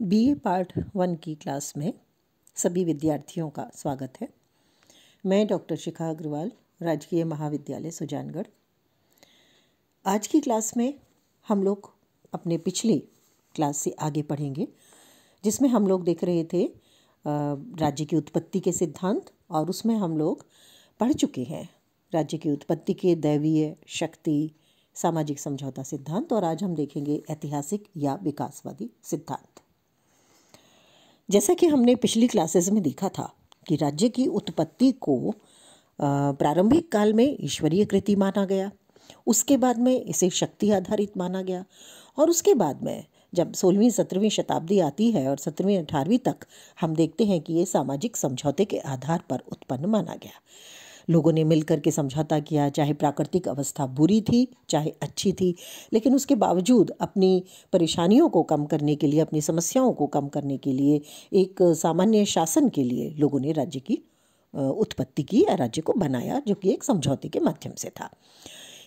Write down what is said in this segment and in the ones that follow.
BA part one की class में सभी विद्यार्थियों का स्वागत है। मैं डॉक्टर शिखा अग्रवाल, राजकीय महाविद्यालय सुजानगढ़। आज की क्लास में हम लोग अपने पिछली क्लास से आगे पढ़ेंगे, जिसमें हम लोग देख रहे थे राज्य की उत्पत्ति के सिद्धांत और उसमें हम लोग पढ़ चुके हैं। राज्य की उत्पत्ति के दैवीय शक्ति, सामाजिक समझौता सिद्धांत और आज हम देखेंगे ऐतिहासिक या विकासवादी सिद्धांत। जैसा कि हमने पिछली क्लासेस में देखा था कि राज्य की उत्पत्ति को प्रारंभिक काल में ईश्वरीय कृति माना गया, उसके बाद में इसे शक्ति आधारित माना गया और उसके बाद में जब सोलहवीं, सत्रहवीं शताब्दी आती है और सत्रहवीं, अठारहवीं तक हम देखते हैं कि ये सामाजिक समझौते के आधार पर उत्पन्न माना गया। लोगों ने मिलकर के समझौता किया, चाहे प्राकृतिक अवस्था बुरी थी, चाहे अच्छी थी, लेकिन उसके बावजूद अपनी परेशानियों को कम करने के लिए, अपनी समस्याओं को कम करने के लिए, एक सामान्य शासन के लिए लोगों ने राज्य की उत्पत्ति की या राज्य को बनाया, जो कि एक समझौते के माध्यम से था।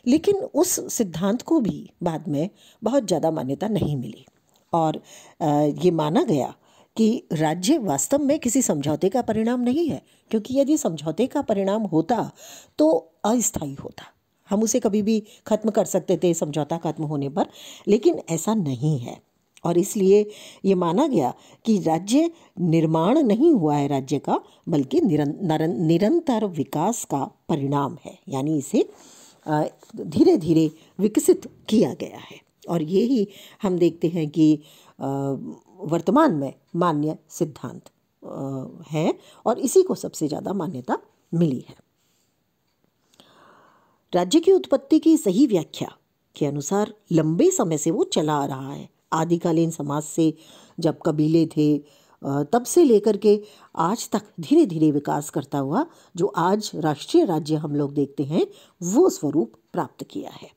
लेकिन उस सिद्धांत को भी बाद में बहुत ज़्यादा मान्यता नहीं मिली। और ये माना गया कि राज्य वास्तव में किसी समझौते का परिणाम नहीं है, क्योंकि यदि समझौते का परिणाम होता तो अस्थायी होता। हम उसे कभी भी ख़त्म कर सकते थे, समझौता खत्म होने पर, लेकिन ऐसा नहीं है। और इसलिए ये माना गया कि राज्य निर्माण नहीं हुआ है राज्य का, बल्कि निरंतर विकास का परिणाम है, यानी इसे धीरे धीरे विकसित किया गया है। और ये ही हम देखते हैं कि वर्तमान में मान्य सिद्धांत है और इसी को सबसे ज़्यादा मान्यता मिली है। राज्य की उत्पत्ति की सही व्याख्या के अनुसार लंबे समय से वो चला आ रहा है। आदिकालीन समाज से जब कबीले थे तब से लेकर के आज तक धीरे धीरे विकास करता हुआ जो आज राष्ट्रीय राज्य हम लोग देखते हैं, वो स्वरूप प्राप्त किया है।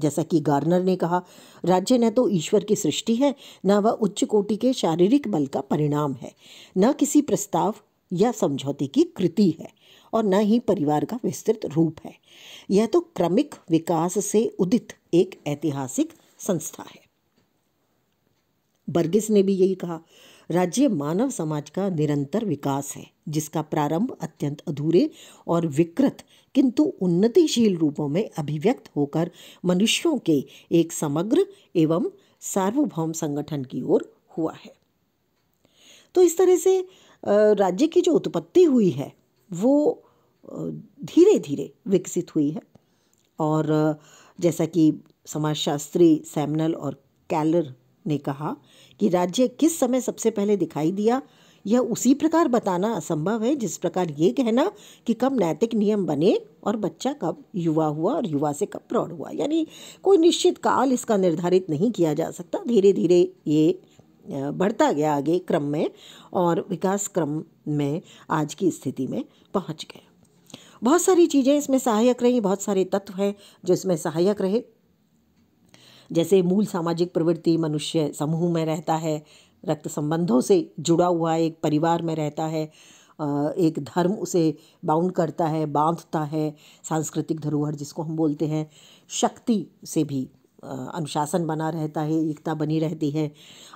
जैसा कि गार्नर ने कहा, राज्य न तो ईश्वर की सृष्टि है, न वह उच्च कोटि के शारीरिक बल का परिणाम है, न किसी प्रस्ताव या समझौते की कृति है, और न ही परिवार का विस्तृत रूप है। यह तो क्रमिक विकास से उदित एक ऐतिहासिक संस्था है। बर्गिस ने भी यही कहा राज्य मानव समाज का निरंतर विकास है, जिसका प्रारंभ अत्यंत अधूरे और विकृत, किंतु उन्नतिशील रूपों में अभिव्यक्त होकर मनुष्यों के एक समग्र एवं सार्वभौम संगठन की ओर हुआ है। तो इस तरह से राज्य की जो उत्पत्ति हुई है, वो धीरे धीरे विकसित हुई है। और जैसा कि समाजशास्त्री सैमनल और कैलर ने कहा कि राज्य किस समय सबसे पहले दिखाई दिया, यह उसी प्रकार बताना असंभव है। जिस प्रकार ये कहना कि कब नैतिक नियम बने और बच्चा कब युवा हुआ और युवा से कब प्रौढ़ हुआ। यानी कोई निश्चित काल इसका निर्धारित नहीं किया जा सकता। धीरे धीरे ये बढ़ता गया आगे क्रम में और विकास क्रम में आज की स्थिति में पहुँच गए बहुत सारी चीज़ें इसमें सहायक रही, बहुत सारे तत्व हैं जो इसमें सहायक रहे। जैसे मूल सामाजिक प्रवृत्ति मनुष्य समूह में रहता है, रक्त संबंधों से जुड़ा हुआ एक परिवार में रहता है एक धर्म उसे बाउंड करता है, बांधता है, सांस्कृतिक धरोहर जिसको हम बोलते हैं, शक्ति से भी अनुशासन बना रहता है, एकता बनी रहती है,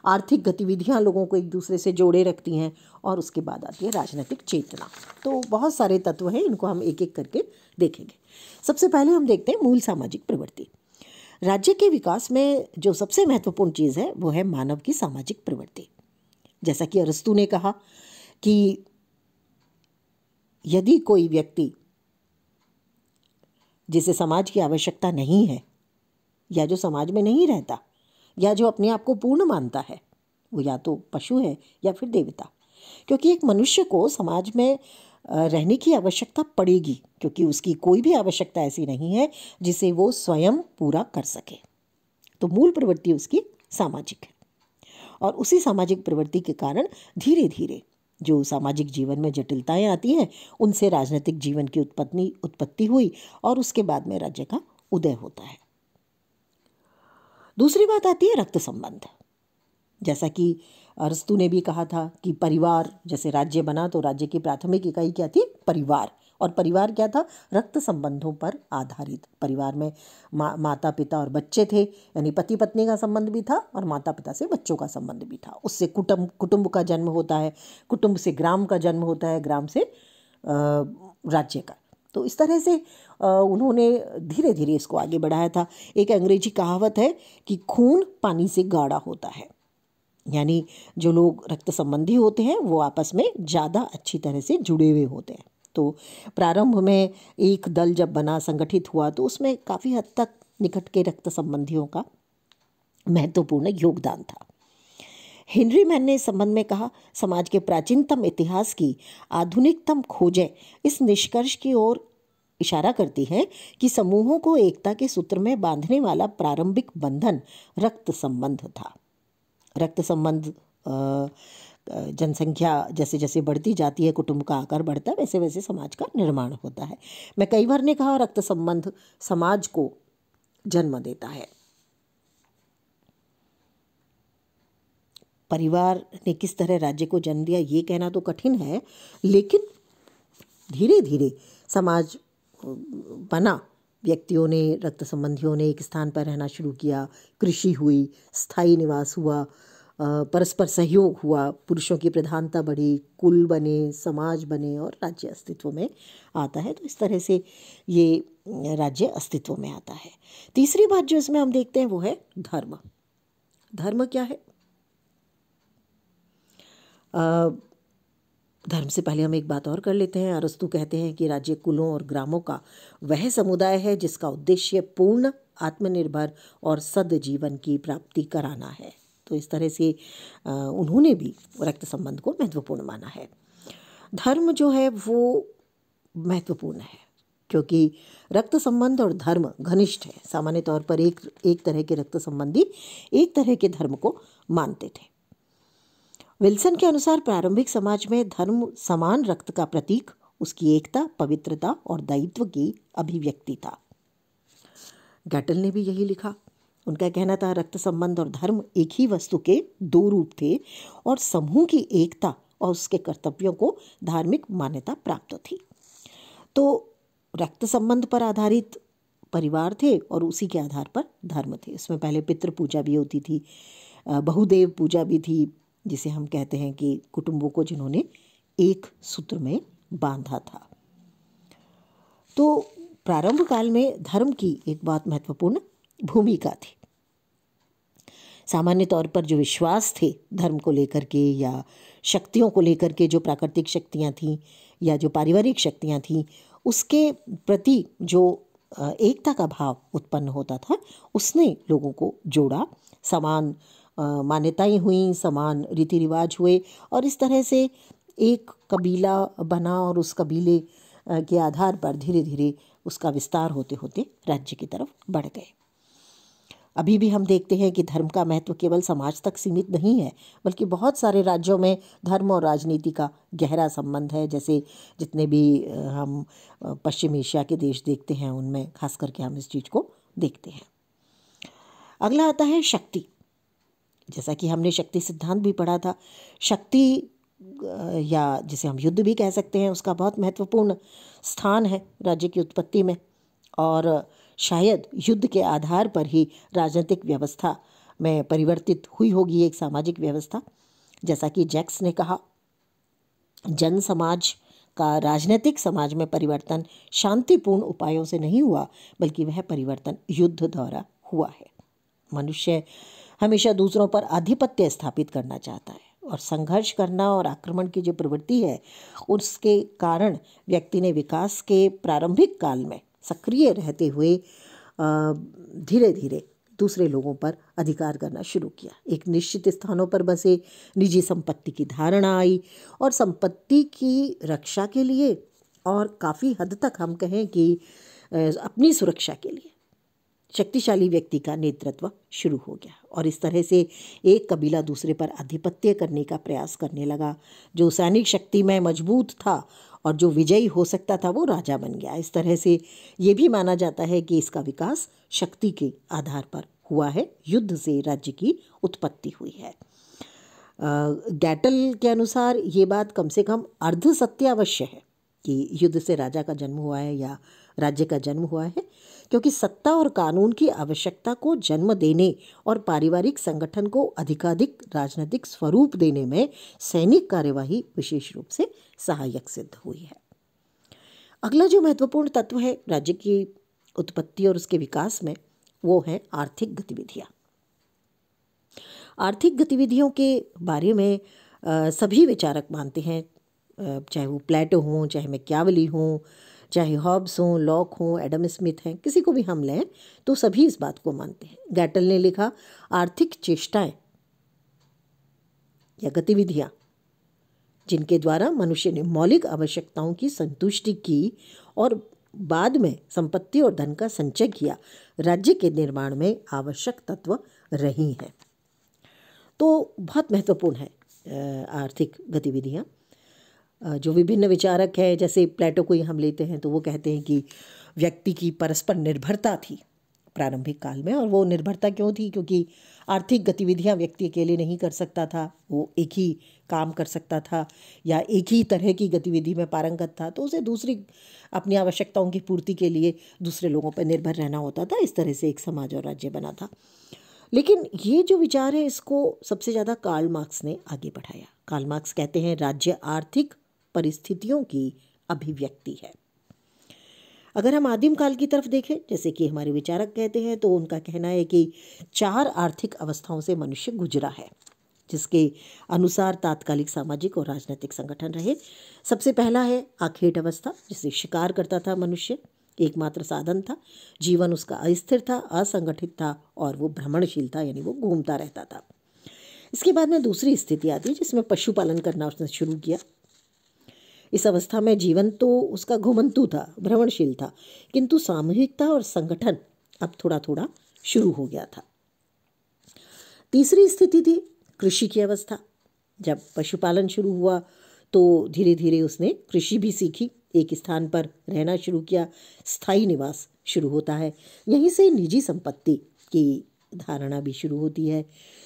आर्थिक गतिविधियाँ लोगों को एक दूसरे से जोड़े रखती हैं और उसके बाद आती है राजनीतिक चेतना। तो बहुत सारे तत्व हैं, इनको हम एक एक करके देखेंगे। सबसे पहले हम देखते हैं मूल सामाजिक प्रवृत्ति। राज्य के विकास में जो सबसे महत्वपूर्ण चीज़ है, वो है मानव की सामाजिक प्रवृत्ति। जैसा कि अरस्तु ने कहा कि यदि कोई व्यक्ति जिसे समाज की आवश्यकता नहीं है, या जो समाज में नहीं रहता, या जो अपने आप को पूर्ण मानता है, वो या तो पशु है या फिर देवता, क्योंकि एक मनुष्य को समाज में रहने की आवश्यकता पड़ेगी, क्योंकि उसकी कोई भी आवश्यकता ऐसी नहीं है जिसे वो स्वयं पूरा कर सके। तो मूल प्रवृत्ति उसकी सामाजिक है। और उसी सामाजिक प्रवृत्ति के कारण धीरे धीरे जो सामाजिक जीवन में जटिलताएँ आती हैं, उनसे राजनीतिक जीवन की उत्पत्ति उत्पत्ति हुई और उसके बाद में राज्य का उदय होता है। दूसरी बात आती है रक्त संबंध। जैसा कि अरस्तु ने भी कहा था कि परिवार जैसे राज्य बना तो राज्य की प्राथमिक इकाई क्या थी? परिवार। और परिवार क्या था? रक्त संबंधों पर आधारित। परिवार में मा, माता पिता और बच्चे थे यानी पति पत्नी का संबंध भी था और माता पिता से बच्चों का संबंध भी था। उससे कुटुंब कुटुंब का जन्म होता है कुटुंब से ग्राम का जन्म होता है ग्राम से राज्य का। तो इस तरह से उन्होंने धीरे धीरे इसको आगे बढ़ाया था। एक अंग्रेज़ी कहावत है कि खून पानी से गाढ़ा होता है। यानी जो लोग रक्त संबंधी होते हैं, वो आपस में ज़्यादा अच्छी तरह से जुड़े हुए होते हैं। तो प्रारंभ में एक दल जब बना, संगठित हुआ तो उसमें काफ़ी हद तक निकट के रक्त संबंधियों का महत्वपूर्ण योगदान था। हेनरी मैन ने इस संबंध में कहा, समाज के प्राचीनतम इतिहास की आधुनिकतम खोजें इस निष्कर्ष की ओर इशारा करती हैं कि समूहों को एकता के सूत्र में बांधने वाला प्रारंभिक बंधन रक्त संबंध था। रक्त संबंध जनसंख्या जैसे जैसे बढ़ती जाती है, कुटुंब का आकार बढ़ता है, वैसे वैसे समाज का निर्माण होता है। मैं कई बार ने कहा, रक्त संबंध समाज को जन्म देता है। परिवार ने किस तरह राज्य को जन्म दिया, ये कहना तो कठिन है, लेकिन धीरे धीरे समाज बना। व्यक्तियों ने रक्त संबंधियों ने एक स्थान पर रहना शुरू किया। कृषि हुई, स्थायी निवास हुआ परस्पर सहयोग हुआ। पुरुषों की प्रधानता बढ़ी, कुल बने, समाज बने और राज्य अस्तित्व में आता है। तो इस तरह से ये राज्य अस्तित्व में आता है। तीसरी बात जो इसमें हम देखते हैं वो है धर्म। धर्म क्या है? धर्म से पहले हम एक बात और कर लेते हैं। अरस्तु कहते हैं कि राज्य कुलों और ग्रामों का वह समुदाय है जिसका उद्देश्य पूर्ण आत्मनिर्भर और सद जीवन की प्राप्ति कराना है। तो इस तरह से उन्होंने भी रक्त संबंध को महत्वपूर्ण माना है। धर्म जो है वो महत्वपूर्ण है, क्योंकि रक्त संबंध और धर्म घनिष्ठ है। सामान्य तौर पर एक एक तरह के रक्त संबंधी एक तरह के धर्म को मानते थे। विल्सन के अनुसार प्रारंभिक समाज में धर्म समान रक्त का प्रतीक, उसकी एकता, पवित्रता और दायित्व की अभिव्यक्ति था। गैटल ने भी यही लिखा। उनका कहना था, रक्त संबंध और धर्म एक ही वस्तु के दो रूप थे और समूह की एकता और उसके कर्तव्यों को धार्मिक मान्यता प्राप्त थी। तो रक्त संबंध पर आधारित परिवार थे और उसी के आधार पर धर्म थे। इसमें पहले पितृ पूजा भी होती थी बहुदेव पूजा भी थी जिसे हम कहते हैं कि कुटुंबों को जिन्होंने एक सूत्र में बांधा था। तो प्रारंभ काल में धर्म की एक बात महत्वपूर्ण भूमिका थी। सामान्य तौर पर जो विश्वास थे धर्म को लेकर के या शक्तियों को लेकर के जो प्राकृतिक शक्तियाँ थीं या जो पारिवारिक शक्तियाँ थीं, उसके प्रति जो एकता का भाव उत्पन्न होता था, उसने लोगों को जोड़ा। समान मान्यताएँ हुई, समान रीति रिवाज हुए और इस तरह से एक कबीला बना और उस कबीले के आधार पर धीरे धीरे उसका विस्तार होते होते राज्य की तरफ़ बढ़ गए। अभी भी हम देखते हैं कि धर्म का महत्व केवल समाज तक सीमित नहीं है, बल्कि बहुत सारे राज्यों में धर्म और राजनीति का गहरा संबंध है। जैसे जितने भी हम पश्चिम एशिया के देश देखते हैं, उनमें खास करके हम इस चीज़ को देखते हैं। अगला आता है शक्ति। जैसा कि हमने शक्ति सिद्धांत भी पढ़ा था, शक्ति या जिसे हम युद्ध भी कह सकते हैं, उसका बहुत महत्वपूर्ण स्थान है राज्य की उत्पत्ति में। और शायद युद्ध के आधार पर ही राजनीतिक व्यवस्था में परिवर्तित हुई होगी एक सामाजिक व्यवस्था, जैसा कि जैक्स ने कहा। जन समाज का राजनीतिक समाज में परिवर्तन शांतिपूर्ण उपायों से नहीं हुआ, बल्कि वह परिवर्तन युद्ध द्वारा हुआ है। मनुष्य हमेशा दूसरों पर आधिपत्य स्थापित करना चाहता है और संघर्ष करना और आक्रमण की जो प्रवृत्ति है, उसके कारण व्यक्ति ने विकास के प्रारंभिक काल में सक्रिय रहते हुए धीरे धीरे दूसरे लोगों पर अधिकार करना शुरू किया। एक निश्चित स्थानों पर बसे, निजी संपत्ति की धारणा आई और संपत्ति की रक्षा के लिए और काफ़ी हद तक हम कहें कि अपनी सुरक्षा के लिए। शक्तिशाली व्यक्ति का नेतृत्व शुरू हो गया और इस तरह से एक कबीला दूसरे पर आधिपत्य करने का प्रयास करने लगा। जो सैनिक शक्ति में मज़बूत था और जो विजयी हो सकता था, वो राजा बन गया। इस तरह से ये भी माना जाता है कि इसका विकास शक्ति के आधार पर हुआ है। युद्ध से राज्य की उत्पत्ति हुई है। गैटल के अनुसार ये बात कम से कम अर्ध सत्य अवश्य है कि युद्ध से राजा का जन्म हुआ है या राज्य का जन्म हुआ है क्योंकि सत्ता और कानून की आवश्यकता को जन्म देने और पारिवारिक संगठन को अधिकाधिक राजनीतिक स्वरूप देने में सैनिक कार्यवाही विशेष रूप से सहायक सिद्ध हुई है। अगला जो महत्वपूर्ण तत्व है राज्य की उत्पत्ति और उसके विकास में वो है आर्थिक गतिविधियाँ। आर्थिक गतिविधियों के बारे में आ, सभी विचारक मानते हैं चाहे वो प्लेटो हों चाहे मैक्यावली हों चाहे हॉब्स हों लॉक हों एडम स्मिथ हैं, किसी को भी हम लें तो सभी इस बात को मानते हैं। गैटल ने लिखा, आर्थिक चेष्टाएँ या गतिविधियाँ जिनके द्वारा मनुष्य ने मौलिक आवश्यकताओं की संतुष्टि की और बाद में संपत्ति और धन का संचय किया, राज्य के निर्माण में आवश्यक तत्व रही हैं। तो बहुत महत्वपूर्ण है आर्थिक गतिविधियाँ। जो विभिन्न विचारक हैं, जैसे प्लेटो को ही हम लेते हैं तो वो कहते हैं कि व्यक्ति की परस्पर निर्भरता थी प्रारंभिक काल में, और वो निर्भरता क्यों थी? क्योंकि आर्थिक गतिविधियाँ व्यक्ति अकेले नहीं कर सकता था, वो एक ही काम कर सकता था, या एक ही तरह की गतिविधि में पारंगत था तो उसे दूसरी, अपनी आवश्यकताओं की पूर्ति के लिए दूसरे लोगों पर निर्भर रहना होता था, इस तरह से एक समाज और राज्य बना था। लेकिन ये जो विचार है, इसको सबसे ज़्यादा कार्ल मार्क्स ने आगे बढ़ाया। कार्ल मार्क्स कहते हैं, राज्य आर्थिक परिस्थितियों की अभिव्यक्ति है। अगर हम आदिम काल की तरफ़ देखें, जैसे कि हमारे विचारक कहते हैं तो उनका कहना है कि चार आर्थिक अवस्थाओं से मनुष्य गुजरा है, जिसके अनुसार तात्कालिक सामाजिक और राजनीतिक संगठन रहे। सबसे पहला है आखेट अवस्था, जिसे शिकार करता था मनुष्य। एकमात्र साधन था, जीवन उसका अस्थिर था, असंगठित था और वो भ्रमणशील था, यानी वो घूमता रहता था। इसके बाद में दूसरी स्थिति आती है, जिसमें पशुपालन करना उसने शुरू किया। इस अवस्था में जीवन तो उसका घुमंतु था, भ्रमणशील था, किंतु सामूहिकता और संगठन अब थोड़ा थोड़ा शुरू हो गया था। तीसरी स्थिति थी कृषि की अवस्था। जब पशुपालन शुरू हुआ तो धीरे धीरे उसने कृषि भी सीखी। एक स्थान पर रहना शुरू किया, स्थायी निवास शुरू होता है। यहीं से निजी संपत्ति की धारणा भी शुरू होती है।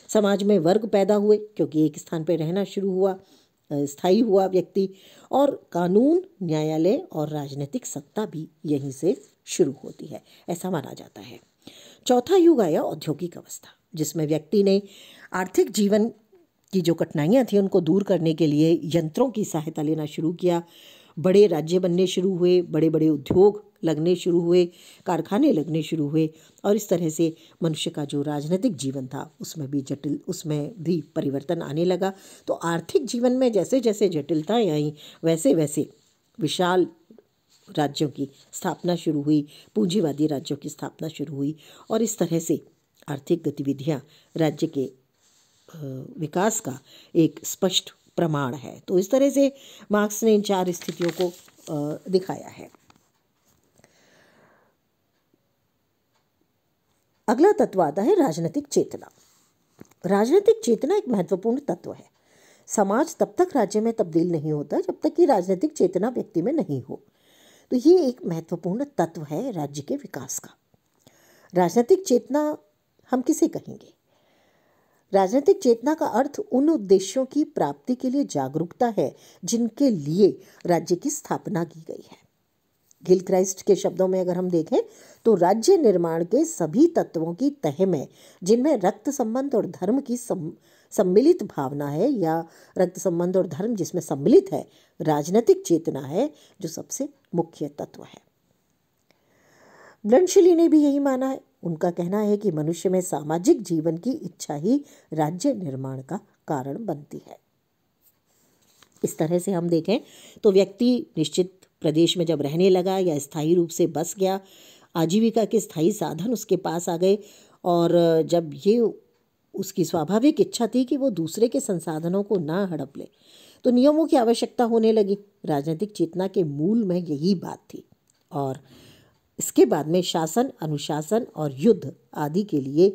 समाज में वर्ग पैदा हुए, क्योंकि एक स्थान पर रहना शुरू हुआ। स्थायी हुआ व्यक्ति और कानून, न्यायालय और राजनीतिक सत्ता भी यहीं से शुरू होती है, ऐसा माना जाता है। चौथा युग आया औद्योगिक अवस्था, जिसमें व्यक्ति ने आर्थिक जीवन की जो कठिनाइयाँ थी, उनको दूर करने के लिए यंत्रों की सहायता लेना शुरू किया। बड़े राज्य बनने शुरू हुए बड़े बड़े उद्योग लगने शुरू हुए, कारखाने लगने शुरू हुए और इस तरह से मनुष्य का जो राजनीतिक जीवन था, उसमें भी जटिल, उसमें भी परिवर्तन आने लगा। तो आर्थिक जीवन में जैसे जैसे जटिलताएँ आई वैसे वैसे विशाल राज्यों की स्थापना शुरू हुई, पूंजीवादी राज्यों की स्थापना शुरू हुई और इस तरह से आर्थिक गतिविधियाँ राज्य के विकास का एक स्पष्ट प्रमाण है। तो इस तरह से मार्क्स ने इन चार स्थितियों को दिखाया है। अगला तत्व आता है राजनीतिक चेतना। राजनीतिक चेतना एक महत्वपूर्ण तत्व है। समाज तब तक राज्य में तब्दील नहीं होता जब तक कि राजनीतिक चेतना व्यक्ति में नहीं हो। तो ये एक महत्वपूर्ण तत्व है राज्य के विकास का। राजनीतिक चेतना हम किसे कहेंगे? राजनीतिक चेतना का अर्थ उन उद्देश्यों की प्राप्ति के लिए जागरूकता है जिनके लिए राज्य की स्थापना की गई है। गिल क्राइस्ट के शब्दों में अगर हम देखें तो राज्य निर्माण के सभी तत्वों की तह में जिनमें रक्त संबंध और धर्म की सम, सम्मिलित भावना है या रक्त संबंध और धर्म जिसमें सम्मिलित है राजनीतिक चेतना है जो सबसे मुख्य तत्व है। ब्लंशली ने भी यही माना है। उनका कहना है कि मनुष्य में सामाजिक जीवन की इच्छा ही राज्य निर्माण का कारण बनती है। इस तरह से हम देखें तो व्यक्ति निश्चित प्रदेश में जब रहने लगा या स्थायी रूप से बस गया, आजीविका के स्थायी साधन उसके पास आ गए और जब ये उसकी स्वाभाविक इच्छा थी कि वो दूसरे के संसाधनों को ना हड़प ले तो नियमों की आवश्यकता होने लगी। राजनीतिक चेतना के मूल में यही बात थी और इसके बाद में शासन, अनुशासन और युद्ध आदि के लिए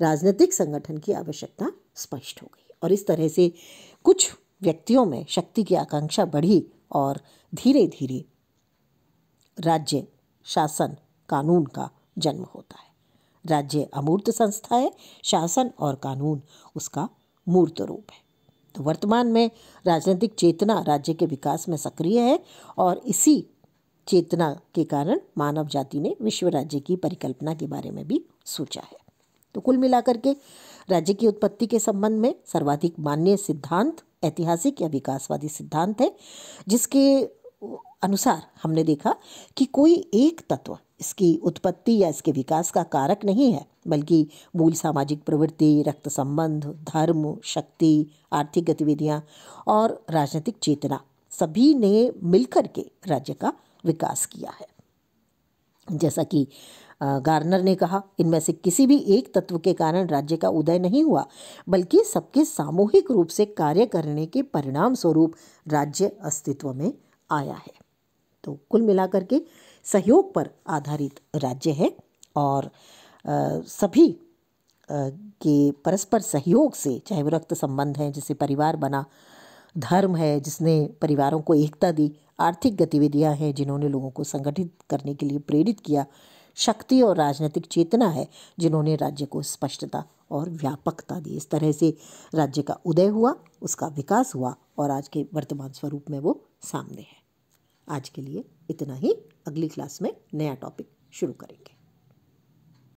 राजनीतिक संगठन की आवश्यकता स्पष्ट हो गई और इस तरह से कुछ व्यक्तियों में शक्ति की आकांक्षा बढ़ी और धीरे धीरे राज्य शासन कानून का जन्म होता है। राज्य अमूर्त संस्था है, शासन और कानून उसका मूर्त रूप है। तो वर्तमान में राजनीतिक चेतना राज्य के विकास में सक्रिय है और इसी चेतना के कारण मानव जाति ने विश्व राज्य की परिकल्पना के बारे में भी सोचा है। तो कुल मिलाकर के राज्य की उत्पत्ति के संबंध में सर्वाधिक मान्य सिद्धांत ऐतिहासिक या विकासवादी सिद्धांत है, जिसके अनुसार हमने देखा कि कोई एक तत्व इसकी उत्पत्ति या इसके विकास का कारक नहीं है, बल्कि मूल सामाजिक प्रवृत्ति, रक्त संबंध, धर्म, शक्ति, आर्थिक गतिविधियाँ और राजनीतिक चेतना सभी ने मिलकर के राज्य का विकास किया है। जैसा कि गार्नर ने कहा, इनमें से किसी भी एक तत्व के कारण राज्य का उदय नहीं हुआ, बल्कि सबके सामूहिक रूप से कार्य करने के परिणाम स्वरूप राज्य अस्तित्व में आया है। तो कुल मिलाकर के सहयोग पर आधारित राज्य है और सभी के परस्पर सहयोग से, चाहे वो रक्त संबंध है जैसे परिवार बना, धर्म है, जिसने परिवारों को एकता दी, आर्थिक गतिविधियाँ हैं, जिन्होंने लोगों को संगठित करने के लिए प्रेरित किया शक्ति और राजनीतिक चेतना है, जिन्होंने राज्य को स्पष्टता और व्यापकता दी। इस तरह से राज्य का उदय हुआ, उसका विकास हुआ और आज के वर्तमान स्वरूप में वो सामने है। आज के लिए इतना ही। अगली क्लास में नया टॉपिक शुरू करेंगे।